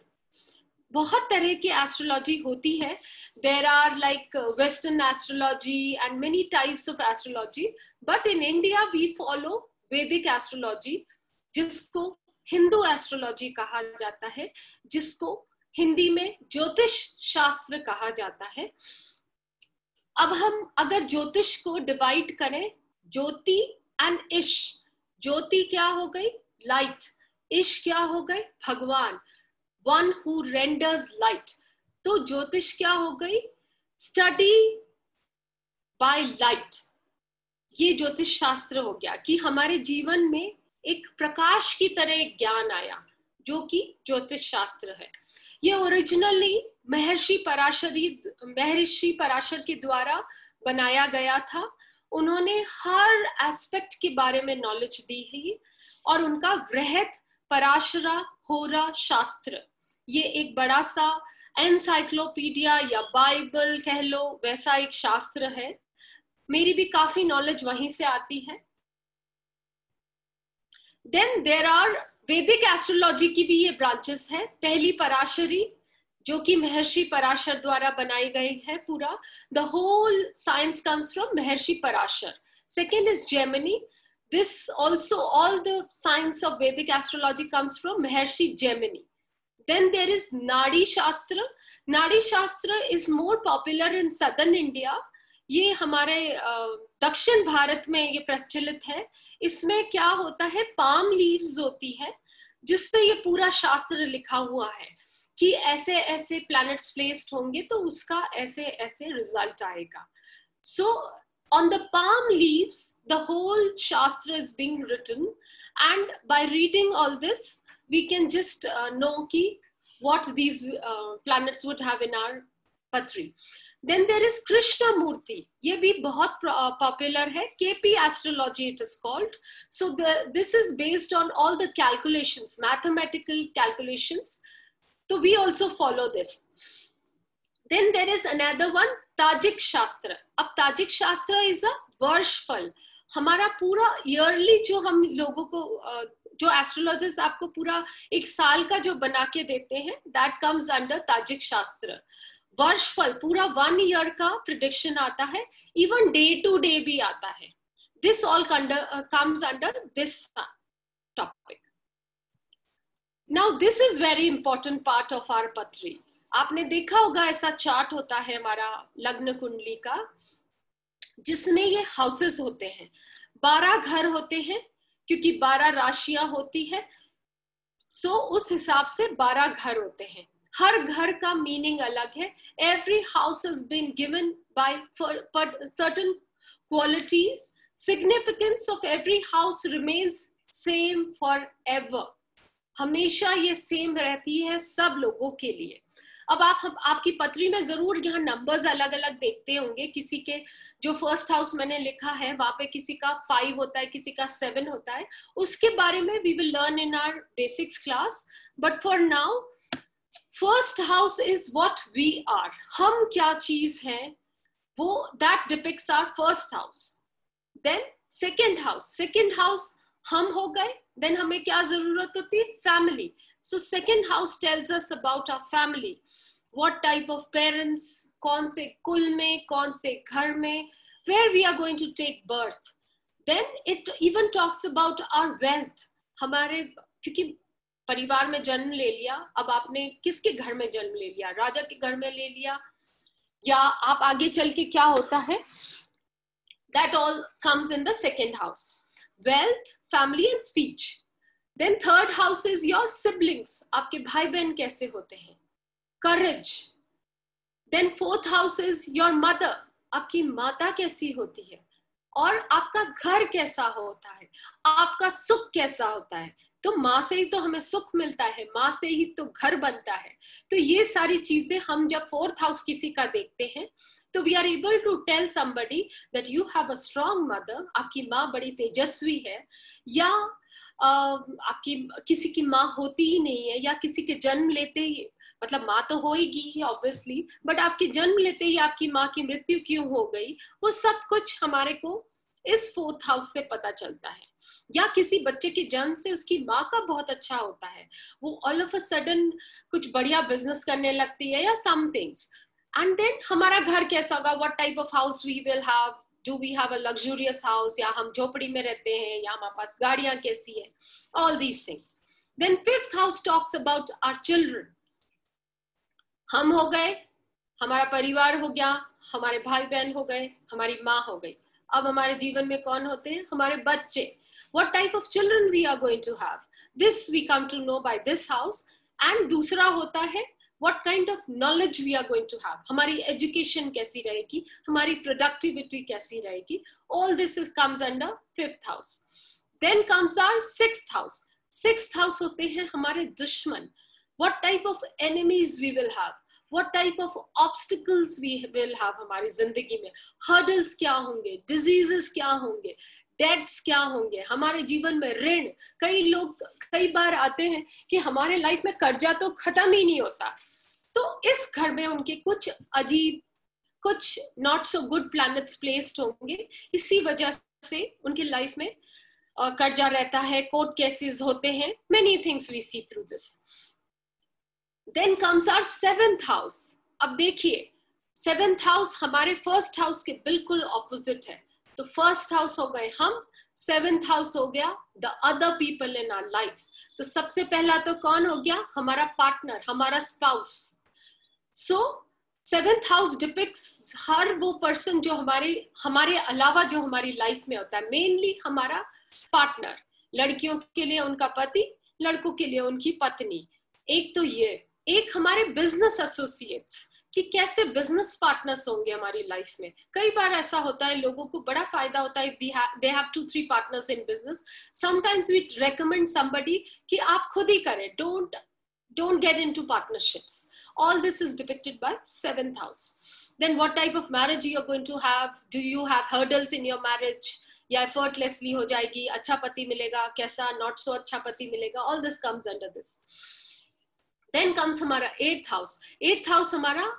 बहुत तरह की एस्ट्रोलॉजी होती है। There are like western astrology and many types of astrology but in India we follow Vedic astrology जिसको हिंदू एस्ट्रोलॉजी कहा जाता है, जिसको हिंदी में ज्योतिष शास्त्र कहा जाता है। अब हम अगर ज्योतिष को डिवाइड करें, ज्योति एंड इश ज्योति क्या हो गई? लाइट इश क्या हो गई? भगवान. वन हु रेंडर्स लाइट तो ज्योतिष क्या हो गई? स्टडी बाय लाइट ये ज्योतिष शास्त्र हो गया कि हमारे जीवन में एक प्रकाश की तरह एक ज्ञान आया, जो कि ज्योतिष शास्त्र है। ये ओरिजिनली महर्षि पराशरी, महर्षि पराशर के द्वारा बनाया गया था। उन्होंने हर एस्पेक्ट के बारे में नॉलेज दी है और उनका वृहत पराशरा, होरा शास्त्र। ये एक बड़ा सा एनसाइक्लोपीडिया या बाइबल कह लो, वैसा एक शास्त्र है। मेरी भी काफ़ी नॉलेज वहीं से आती है। Then there are Vedic astrology की भी ये ब्रांचेस है। पहली पराशरी जो कि महर्षि पराशर द्वारा बनाई गई है पूरा the whole science comes from Maharshi Parashar second is Jaimini this also all the science of vedic astrology comes from maharshi gemini then there is nadi shastra nadi shastra is more popular in southern india ये हमारे दक्षिण भारत में ये प्रचलित है इसमें क्या होता है पाम लीव्स होती है जिसपे ये पूरा शास्त्र लिखा हुआ है कि ऐसे ऐसे प्लैनेट्स प्लेस्ड होंगे तो उसका ऐसे ऐसे रिज़ल्ट आएगा। So on the palm leaves the whole shastra is being written and by reading all this we can just know कि what these planets would have in our पथरी then there is Krishnamurti ये भी बहुत popular है K P astrology it is called so this is based on all the calculation mathematical calculation So we also follow this. Then there is another one, Tajik shastra अब Tajik शास्त्र is a वर्षफल हमारा पूरा yearly जो हम लोगों को जो astrologers आपको पूरा एक साल का जो बना के देते हैं दैट कम्स अंडर ताजिक शास्त्र वर्षफल पूरा वन ईयर का प्रिडिक्शन आता है इवन डे टू डे भी आता है. This all comes under this now this is very important part of our patri आपने देखा होगा ऐसा चार्ट होता है हमारा लग्न कुंडली का जिसमें ये हाउसेस होते हैं। बारह घर होते हैं क्योंकि बारह राशियाँ होती है। सो so, उस हिसाब से बारह घर होते हैं। हर घर का मीनिंग अलग है। Every house is been given by certain qualities significance of every house remains same forever हमेशा ये सेम रहती है सब लोगों के लिए। अब आप हम आपकी पत्री में ज़रूर यहाँ नंबर्स अलग अलग देखते होंगे। किसी के, जो फ़र्स्ट हाउस मैंने लिखा है, वहाँ पे किसी का फाइव होता है, किसी का सेवन होता है। उसके बारे में we will learn in our basics class but for now first house is what we are हम क्या चीज़ है, वो that depicts our first house then second house second house हम हो गए देन हमें क्या ज़रूरत होती? है family so second house tells us about our family what type of parents, कौन से कुल में, कौन से घर में, where we are going to take birth. Then it even talks about our wealth. हमारे, क्योंकि परिवार में जन्म ले लिया, अब आपने किसके घर में जन्म ले लिया? राजा के घर में ले लिया? या आप आगे चल के क्या होता है? That all comes in the second house. wealth, family and speech. Then third house is your siblings. आपके भाई बहन कैसे होते हैं? Courage then fourth house is your mother आपकी माता कैसी होती है? और आपका घर कैसा होता है? आपका सुख कैसा होता है? तो माँ से ही तो हमें सुख मिलता है, माँ से ही तो घर बनता है। तो ये सारी चीज़ें हम जब फोर्थ हाउस किसी का देखते हैं तो we are able to tell somebody that you have a strong mother आपकी माँ बड़ी तेजस्वी है, या आपकी, किसी की माँ होती ही नहीं है, या किसी के जन्म लेते ही मतलब माँ तो होएगी ऑब्वियसली बट आपके जन्म लेते ही आपकी माँ की मृत्यु क्यों हो गई, वो सब कुछ हमारे को इस फोर्थ हाउस से पता चलता है। या किसी बच्चे के जन्म से उसकी माँ का बहुत अच्छा होता है। वो ऑल ऑफ़ अ सडन कुछ बढ़िया बिज़नेस करने लगती है या सम थिंग्स एंड देन हमारा घर कैसा होगा? What type of house we will have do we have a luxurious house या हम झोपड़ी में रहते हैं या हमारे पास गाड़ियाँ कैसी है? All these things then fifth house talks about our children हम हो गए, हमारा परिवार हो गया, हमारे भाई बहन हो गए, हमारी माँ हो गई। अब हमारे जीवन में कौन होते हैं? हमारे बच्चे। What type of children we are going to have this we come to know by this house and दूसरा होता है what kind of knowledge we are going to have हमारी एजुकेशन कैसी रहेगी? हमारी प्रोडक्टिविटी कैसी रहेगी? All this is comes under fifth house then comes our six house six house होते हैं हमारे दुश्मन। What type of enemies we will have what type of obstacles we will have हमारी ज़िंदगी में? Hurdles क्या होंगे? Diseases क्या होंगे? डेट्स क्या होंगे? हमारे जीवन में ऋण? कई लोग, कई बार आते हैं कि हमारे लाइफ में कर्जा तो खत्म ही नहीं होता। तो इस घर में उनके कुछ अजीब, कुछ not so good planets placed होंगे। इसी वजह से उनके लाइफ में कर्जा रहता है कोर्ट केसेस होते हैं। Many things we see through this then comes our seventh house अब देखिए सेवेंथ हाउस हमारे फ़र्स्ट हाउस के बिल्कुल ऑपोजिट है। तो फ़र्स्ट हाउस हो गए हम सेवेंथ हाउस हो गया the other people in our life तो सबसे पहला तो कौन हो गया? हमारा पार्टनर हमारा spouse so seventh house depicts हर वो पर्सन जो हमारे हमारे अलावा जो हमारी लाइफ में होता है। मेनली हमारा पार्टनर लड़कियों के लिए उनका पति, लड़कों के लिए उनकी पत्नी। एक तो ये एक हमारे बिज़नेस एसोसिएट्स कि कैसे बिज़नेस पार्टनर्स होंगे हमारी लाइफ में। कई बार ऐसा होता है, लोगों को बड़ा फ़ायदा होता है they have two three partners in business sometimes we recommend somebody कि आप खुद ही करें। Don't don't get into partnerships all this is depicted by seventh house then what type of marriage you're going to have? Do you have hurdles in your marriage? या effortlessly हो जाएगी अच्छा पति मिलेगा, कैसा नॉट सो अच्छा पति मिलेगा? All this comes under this then comes हमारा एट्थ हाउस एट्थ हाउस हमारा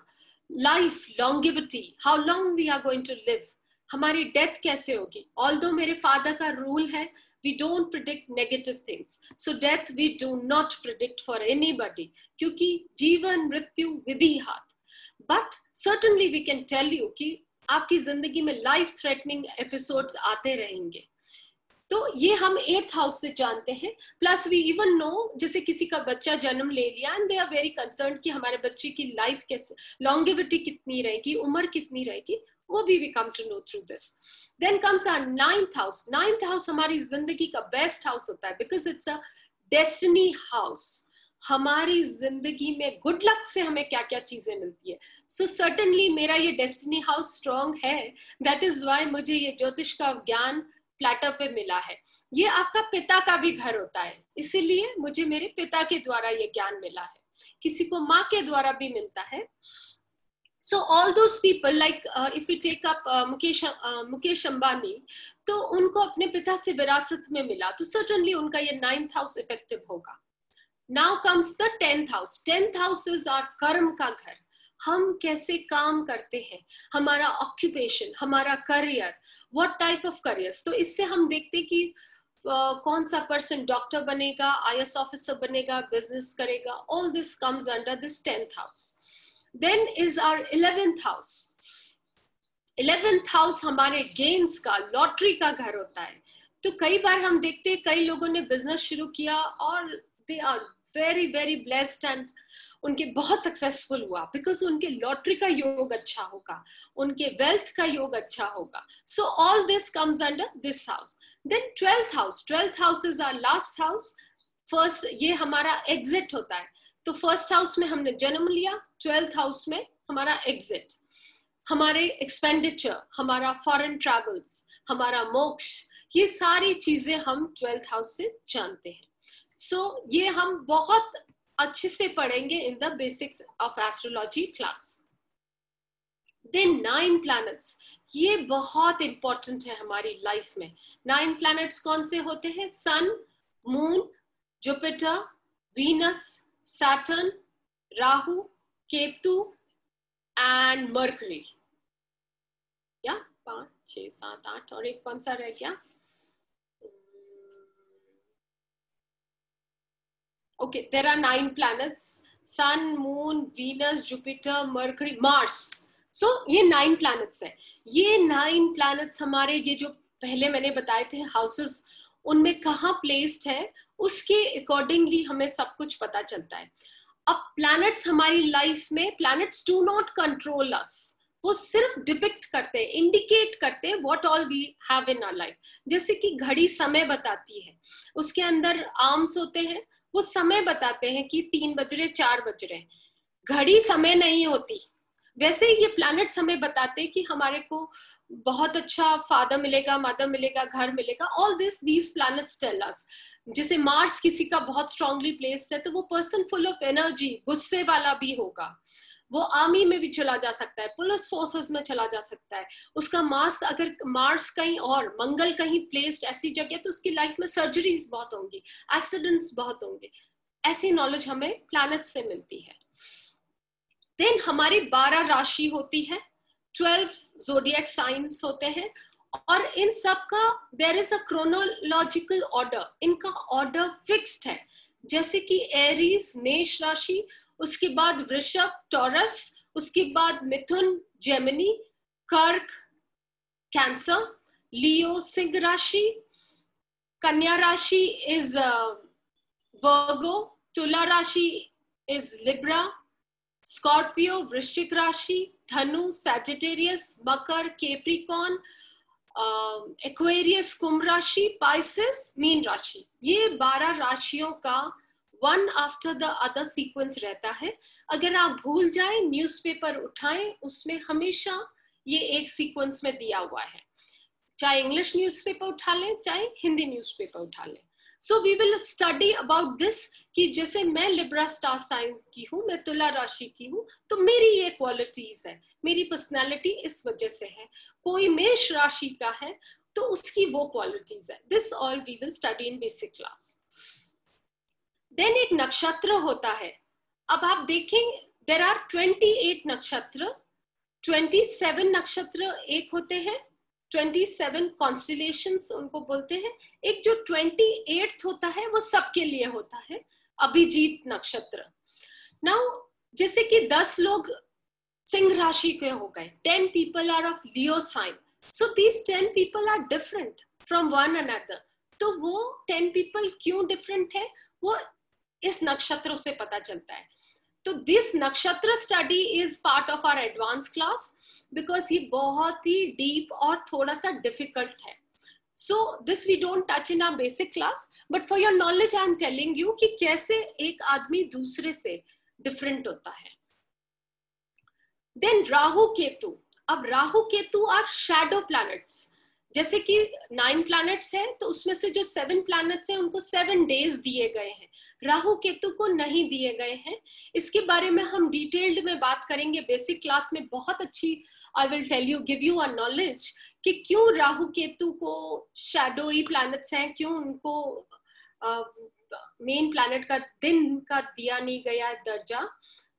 life longevity how long we are going to live हमारी डेथ कैसे होगी? ऑल दो मेरे फादर का रूल है, we don't predict negative things. So death we do not predict for anybody, क्योंकि जीवन, मृत्यु, विधि हाथ। But certainly we can tell you कि आपकी ज़िंदगी में लाइफ थ्रेटनिंग एपिसोड्स आते रहेंगे। तो ये हम एट्थ हाउस से जानते हैं। प्लस वी इवन नो जैसे किसी का बच्चा जन्म ले लिया and they are very concern कि हमारे बच्चे की लाइफ कैसे लॉन्गेविटी कितनी रहेगी उम्र कितनी रहेगी वो भी we come to know through this then comes our ninth house ninth house हमारी ज़िंदगी का बेस्ट हाउस होता है because it's a destiny house हमारी ज़िंदगी में गुड लक से हमें क्या क्या चीज़ें मिलती है। सो so, सर्टनली मेरा ये डेस्टिनी हाउस स्ट्रॉन्ग है। दैट इज़ वाई मुझे ये ज्योतिष का ज्ञान प्लेटर पे मिला है। ये आपका पिता का भी घर होता है। इसीलिए मुझे मेरे पिता के द्वारा ये ज्ञान मिला है। किसी को माँ के द्वारा भी मिलता है। So all those people like uh, if we take up uh, mukesh uh, mukesh ambani तो उनको अपने पिता से विरासत में मिला। तो सर्टनली उनका ये नाइन्थ हाउस इफ़ेक्टिव होगा। Now comes the tenth house tenth house is our karma का घर। हम कैसे काम करते हैं हमारा ऑक्यूपेशन हमारा career what type of career तो इससे हम देखते कि uh, कौन सा पर्सन डॉक्टर बनेगा आई एस ऑफिसर बनेगा बिज़नेस करेगा all this comes under this tenth house then is our eleventh house eleventh house हमारे गेम्स का लॉटरी का घर होता है। तो कई बार हम देखते हैं कई लोगों ने बिज़नेस शुरू किया और they are very very blessed and उनके बहुत सक्सेसफुल हुआ बिकॉज़ उनके लॉटरी का योग अच्छा होगा उनके वेल्थ का योग अच्छा होगा। So all this comes under this house then twelfth house twelfth house is our last house first ये हमारा एग्जिट होता है। तो फ़र्स्ट हाउस में हमने जन्म लिया ट्वेल्थ हाउस में हमारा एग्जिट हमारे एक्सपेंडिचर हमारा फॉरेन ट्रेवल्स हमारा मोक्ष ये सारी चीज़ें हम ट्वेल्थ हाउस से जानते हैं। सो so, ये हम बहुत अच्छे से पढ़ेंगे in the basics of astrology class then nine planets ये बहुत इंपॉर्टेंट है हमारी लाइफ में. नाइन प्लैनेट्स कौन से होते हैं? Sun moon Jupiter Venus Saturn, Rahu, Ketu and Mercury. या पाँच छह सात आठ और एक कौन सा रह गया? Okay, there are nine planets. Sun, moon, venus, jupiter, mercury, mars. So, ये नाइन planets है। ये नाइन planets हमारे, ये जो पहले मैंने बताए थे हाउसेस उनमें कहाँ प्लेस्ड है, उसके अकॉर्डिंगली हमें सब कुछ पता चलता है। अब प्लैनेट्स हमारी लाइफ में planets do not control us वो सिर्फ़ डिपिक्ट करते हैं इंडिकेट करते हैं what all we have in our life जैसे कि घड़ी समय बताती है। उसके अंदर आर्म्स होते हैं वो समय बताते हैं कि तीन बज रहे, चार बज रहे घड़ी समय नहीं होती। वैसे ये प्लानट समय बताते हैं कि हमारे को बहुत अच्छा फादर मिलेगा मदर मिलेगा, घर मिलेगा। All this these planets tell us जैसे मार्स किसी का बहुत स्ट्रांगली प्लेस्ड है तो वो पर्सन फुल ऑफ़ एनर्जी गुस्से वाला भी होगा। वो आर्मी में भी चला जा सकता है पुलिस फोर्सेस में चला जा सकता है। उसका मार्स अगर मार्स कहीं और, मंगल कहीं प्लेस्ड ऐसी जगह तो उसकी लाइफ में सर्जरीज बहुत होंगी एक्सीडेंट्स बहुत होंगे। ऐसी नॉलेज हमें प्लैनेट से मिलती है। देन हमारी बारह राशि होती है ट्वेल्व जोडियक साइंस होते हैं, और इन सब का there is a chronological order इनका ऑर्डर फिक्स्ड है। जैसे कि एरीज मेष राशि उसके बाद वृषभ, टॉरस, उसके बाद मिथुन, जेमिनी, कर्क, कैंसर, लियो सिंह राशि, कन्या राशि इज़ वर्गो तुला राशि इज़ लिब्रा स्कॉर्पियो वृश्चिक राशि, धनु सैजिटेरियस मकर केप्रिकॉन एक्वेरियस कुंभ राशि पाइसिस मीन राशि। ये बारह राशियों का one after the other sequence रहता है। अगर आप भूल जाए न्यूज़पेपर उठाएँ, उसमें हमेशा ये एक सीक्वेंस में दिया हुआ है। चाहे इंग्लिश न्यूज़पेपर उठा लें, चाहे हिंदी न्यूज़पेपर उठा लें। So we will study about this कि जैसे मैं लिब्रा स्टार साइंस की हूँ, मैं तुला राशि की हूँ तो मेरी ये क्वालिटीज है। मेरी पर्सनैलिटी इस वजह से है। कोई मेष राशि का है तो उसकी वो क्वालिटीज है। This all we will study in basic class then एक नक्षत्र होता है। अब आप देखें देर आर ट्वेंटी एट नक्षत्र ट्वेंटी सेवन नक्षत्र एक होते हैं ट्वेंटी सेवन कॉन्स्टिलेशन उनको बोलते हैं। एक जो ट्वेंटी एट होता है, वो सबके लिए होता है, अभिजीत नक्षत्र। नाउ जैसे कि दस लोग सिंह राशि के हो गए ten people are of Leo sign so these ten people are different from one another तो वो टेन पीपल क्यों डिफरेंट है? वो इस नक्षत्रों से पता चलता है? तो दिस नक्षत्र study is part of our advance class because ये बहुत ही डीप और थोड़ा सा डिफ़िकल्ट है। So this we don't touch in our basic class but for your knowledge I am telling you कि कैसे एक आदमी दूसरे से डिफरेंट होता है। देन राहु केतु। अब Rahu Ketu are shadow planets जैसे कि नाइन प्लैनेट्स हैं तो उसमें से जो सेवन प्लैनेट्स हैं उनको सेवन डेज़ दिए गए हैं। राहु केतु को नहीं दिए गए हैं। इसके बारे में हम डिटेल्ड में बात करेंगे। बेसिक क्लास में बहुत अच्छी I will tell you give you a knowledge कि क्यों राहु केतु को शैडोई प्लैनेट्स हैं क्यों उनको मेन uh, प्लैनेट का दिन का दिया नहीं गया दर्जा।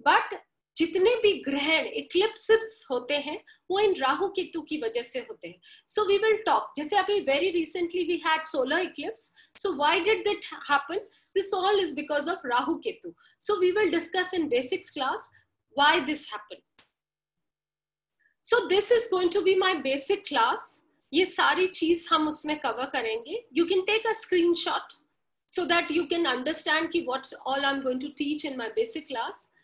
बट जितने भी ग्रहण इक्लिप्सिस होते हैं वो इन राहु केतु की वजह से होते हैं। सो वी विल टॉक जैसे अभी very recently we had solar eclipse so why did that happen this all is because of Rahu Ketu. So we will discuss in basics class why this happen so this is going to be my basic class ये सारी चीज़ हम उसमें cover करेंगे। You can take a screenshot so that you can understand ki what all i'm going to teach in my class so,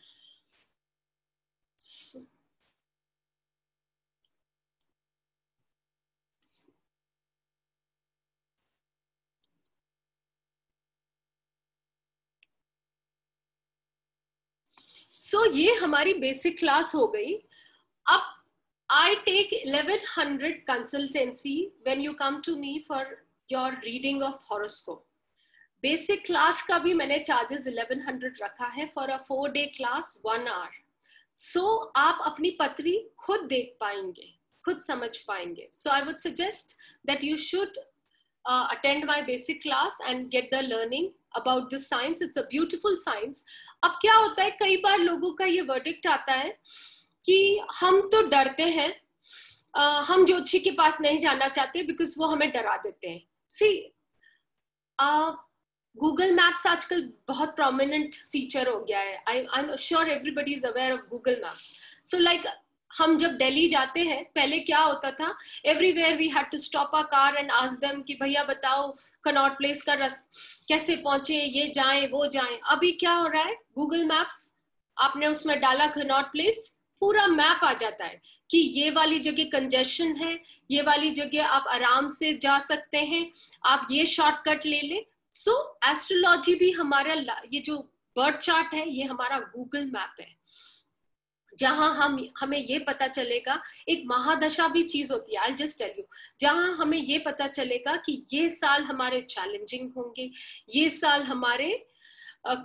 so so, ये हमारी basic class हो गई। अब I take 1100 consultancy when you come to me for your reading of horoscope basic class का भी मैंने charges 1100 रखा है for a four day class one hour so so, आप अपनी पत्री खुद देख पाएँगे खुद समझ पाएँगे। So I would suggest that you should attend my basic class and get the learning about this science it's a beautiful science अब क्या होता है कई बार लोगों का ये वर्डिक्ट आता है कि हम तो डरते हैं। uh, हम ज्योतिषी के पास नहीं जाना चाहते बिकॉज़ वो हमें डरा देते हैं। सी गूगल मैप्स आजकल बहुत प्रोमिनेंट फीचर हो गया है। I I am sure everybody is aware of Google Maps so like हम जब दिल्ली जाते हैं, पहले क्या होता था? Everywhere we had to stop a car and ask them कि, भैया बताओ कनॉट प्लेस का रस, कैसे पहुँचे? ये जाएँ, वो जाएँ। अभी क्या हो रहा है? गूगल मैप्स आपने उसमें डाला कनॉट प्लेस पूरा मैप आ जाता है कि ये वाली जगह कंजेशन है, ये वाली जगह आप आराम से जा सकते हैं, आप ये शॉर्टकट ले ले सो so, एस्ट्रोलॉजी भी हमारा ये जो बर्थ चार्ट है ये हमारा गूगल मैप है। जहाँ हम हमें ये पता चलेगा एक महादशा भी चीज़ होती है आई जस्ट टेल यू जहाँ हमें ये पता चलेगा कि ये साल हमारे चैलेंजिंग होंगे ये साल हमारे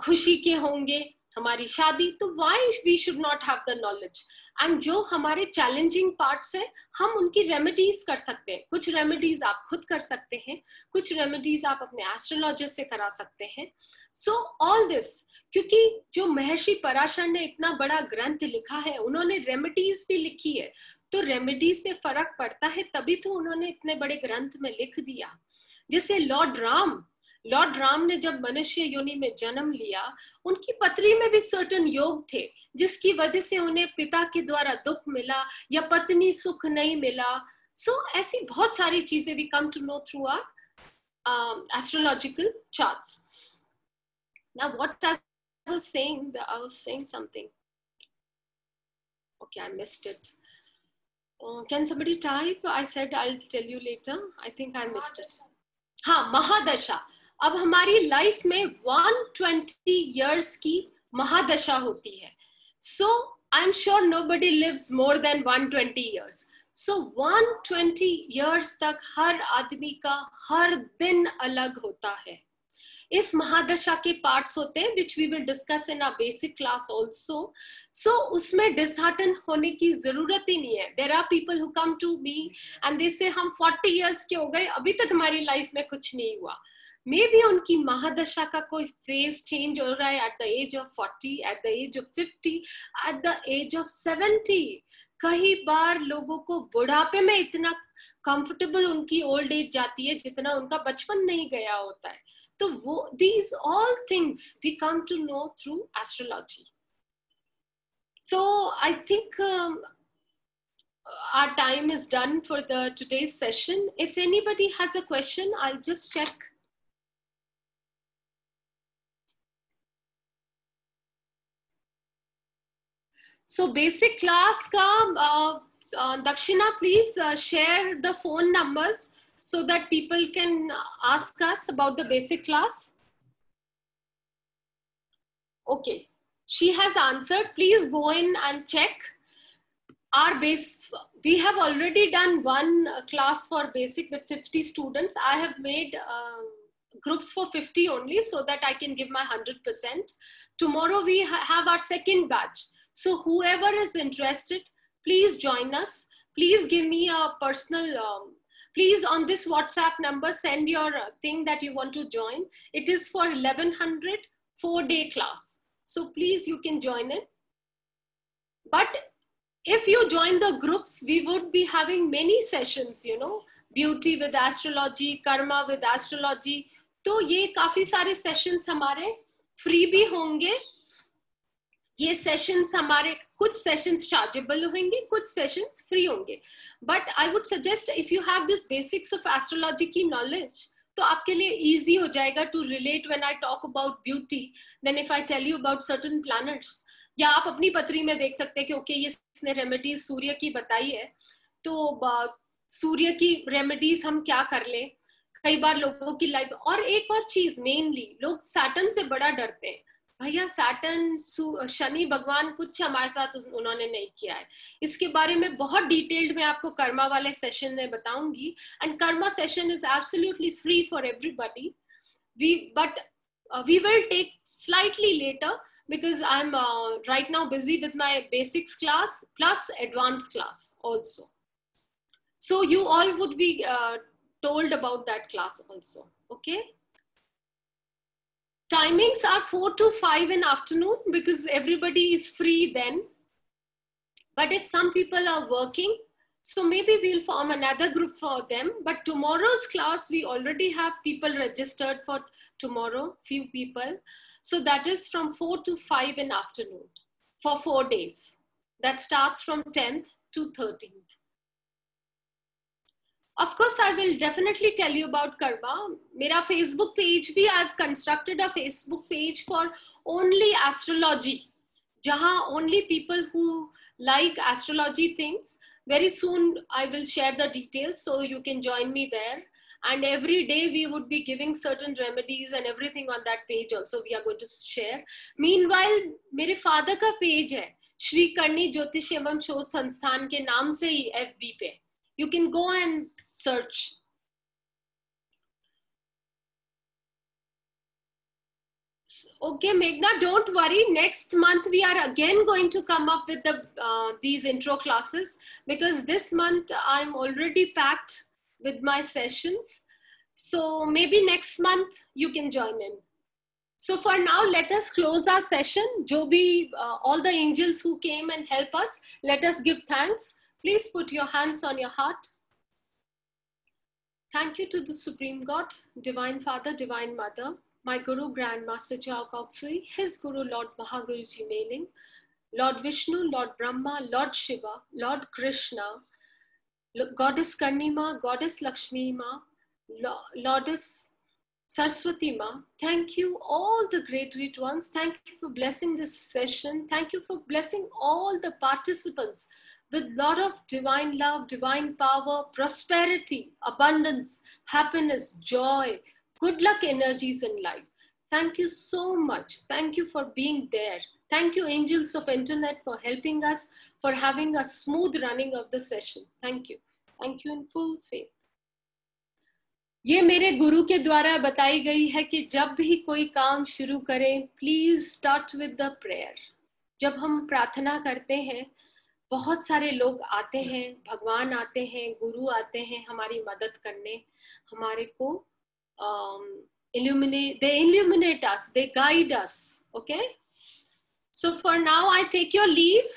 खुशी के होंगे हमारी शादी तो why we should not have the knowledge and जो हमारे चैलेंजिंग पार्ट्स है, हम उनकी रेमेडीज कर सकते हैं। कुछ रेमेडीज आप खुद कर सकते हैं, कुछ रेमेडीज आप अपने एस्ट्रोलॉजिस्ट से करा सकते हैं। सो ऑल दिस क्योंकि जो महर्षि पराशर ने इतना बड़ा ग्रंथ लिखा है, उन्होंने रेमेडीज भी लिखी है। तो रेमेडीज से फ़र्क पड़ता है, तभी तो उन्होंने इतने बड़े ग्रंथ में लिख दिया। जैसे लॉर्ड राम लॉर्ड राम ने जब मनुष्य योनि में जन्म लिया उनकी पत्नी में भी सर्टन योग थे जिसकी वजह से उन्हें पिता के द्वारा दुख मिला या पत्नी सुख नहीं मिला। सो so, ऐसी बहुत सारी चीज़ें भी come to know through our astrological charts now what I was okay I missed it can somebody type I said I tell you later I think I missed it हाँ महादशा अब हमारी लाइफ में 120 इयर्स की महादशा होती है। So I am sure nobody lives more than 120 years so 120 years तक हर आदमी का हर दिन अलग होता है। इस महादशा के पार्ट्स होते हैं which we will discuss in a basic class also so उसमें डिसहार्टन होने की ज़रूरत ही नहीं है। There are people who come to me and they say हम 40 इयर्स के हो गए, अभी तक हमारी लाइफ में कुछ नहीं हुआ। मे बी उनकी महादशा का कोई फेस चेंज हो रहा है at the age of forty at the age of fifty at the age of seventy कई बार लोगों को बुढ़ापे में इतना कंफर्टेबल उनकी ओल्ड एज जाती है जितना उनका बचपन नहीं गया होता है। तो वो these all things we come to know through astrology so I think our time is done for the today's session. If anybody has a question, i'll just check So basic class ka uh, uh, Dakshina, please uh, share the phone numbers so that people can ask us about the basic class? Okay, she has answered. Please go in and check our base. We have already done one class for basic with 50 students. I have made um, groups for 50 only so that I can give my 100%. Tomorrow we ha have our second batch. So whoever is interested, please join us. Please give me a personal, um, please on this WhatsApp number, send your thing that you want to join. It is for 1100 four day class. So please you can join it. But if you join the groups, we would be having many sessions, you know, beauty with astrology, karma with astrology. तो ये काफ़ी सारे sessions हमारे free भी होंगे ये sessions हमारे कुछ सेशंस चार्जेबल होंगे कुछ सेशंस फ्री होंगे। But I would suggest if you have this basics of astrology की नॉलेज तो आपके लिए इजी हो जाएगा to relate when I talk about beauty then if I tell you about certain planets या आप अपनी पत्री में देख सकते हैं कि ओके okay, ये इसने रेमेडीज सूर्य की बताई है। तो सूर्य की रेमेडीज हम क्या कर ले? कई बार लोगों की लाइफ और एक और चीज़ मेनली लोग सैटन से बड़ा डरते हैं। भैया सैटर्न शनि, भगवान कुछ हमारे साथ उन्होंने नहीं किया है। इसके बारे में बहुत डिटेल्ड में आपको कर्मा वाले सेशन में बताऊँगी। And karma session is absolutely free for everybody we but we will take slightly later because I am right now busy with my basics class plus advance class also so you all would be told about that class also okay? Timings are 4 to 5 in afternoon because everybody is free then. But if some people are working, so maybe we'll form another group for them. But tomorrow's class, we already have people registered for tomorrow, few people. So that is from 4 to 5 in afternoon for four days. That starts from 10th to 13th. Of course, I will definitely tell you about Karma. Mera Facebook page bhi, I've constructed a Facebook page for only astrology. Jahan only people who like astrology things. Very soon I will share the details so you can join me there. And every day we would be giving certain remedies and everything on that page also we are going to share. Meanwhile, मेरे father का page है श्री करणी ज्योतिष एवं शोध संस्थान के नाम से ही FB पे you can go and search. Okay, Meghna, don't worry. Next month we are again going to come up with the uh, these intro classes because this month I'm already packed with my sessions. So maybe next month you can join in. So for now, let us close our session. Joby, uh, all the angels who came and help us, let us give thanks. Please put your hands on your heart. Thank you to the Supreme God, Divine Father, Divine Mother, my Guru Grandmaster Chow Koksui, his Guru Lord Mahaguruji Mailing, Lord Vishnu, Lord Brahma, Lord Shiva, Lord Krishna, Goddess Karnima, Goddess Lakshmi Ma, Lordess Saraswati Ma, thank you, all the great great ones. Thank you for blessing this session. Thank you for blessing all the participants with lot of divine love, divine power, prosperity, abundance, happiness, joy, good luck energies in life. Thank you so much. Thank you for being there. Thank you, angels of internet, for helping us, for having a smooth running of the session. Thank you. Thank you in full faith. ये मेरे गुरु के द्वारा बताई गई है कि जब भी कोई काम शुरू करें please start with the prayer जब हम प्रार्थना करते हैं बहुत सारे लोग आते हैं, भगवान आते हैं, गुरु आते हैं हमारी मदद करने, हमारे को they illuminate us they guide us okay so for now I take your leave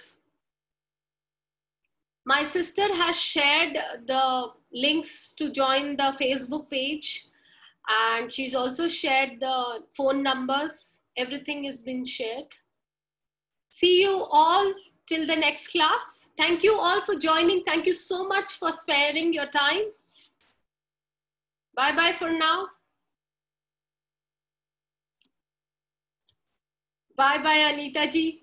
my sister has shared the links to join the Facebook page and she is also shared the phone numbers everything is been shared see you all till the next class. Thank you all for joining. Thank you so much for sparing your time. Bye bye for now. Bye bye, Anita ji.